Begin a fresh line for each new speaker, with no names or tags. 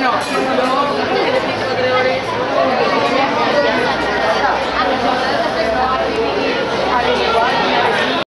没有就是那个